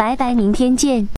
拜拜明天见。